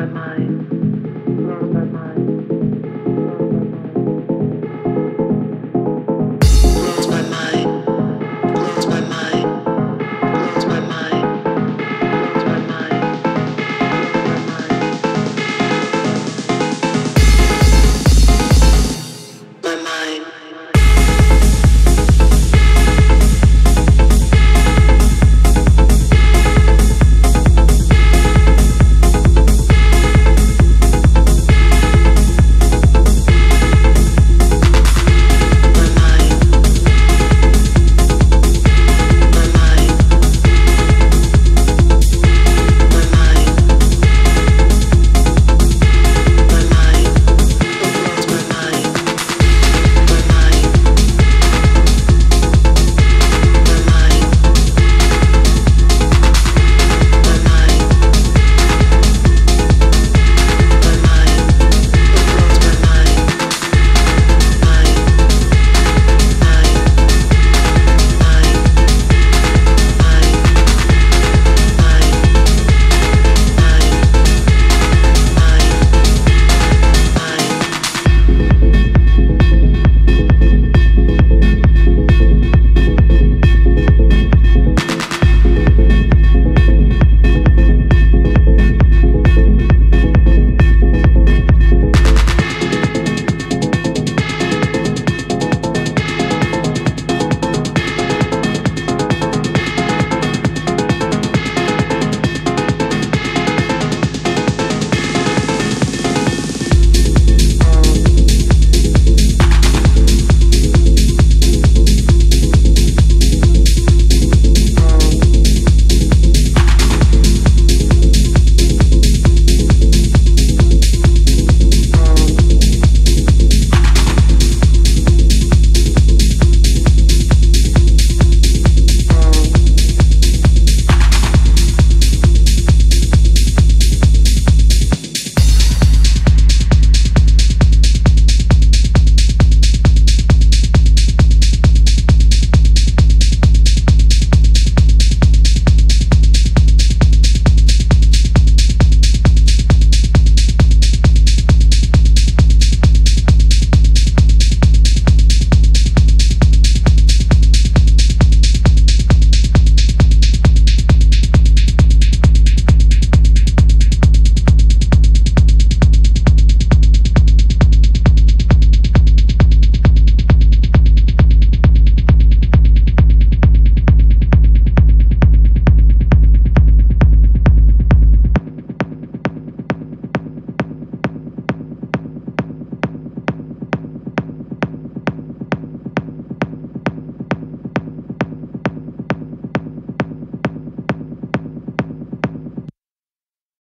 my mind.